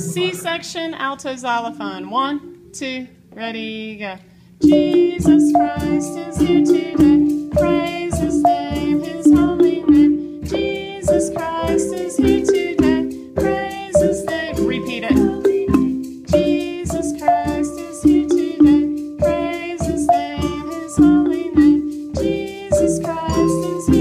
C-section, alto xylophone. One, two, ready, go. Jesus Christ is here today. Praise his name, his holy name. Jesus Christ is here today. Praise his name. Repeat it. Jesus Christ is here today. Praise his name, his holy name. Jesus Christ is here.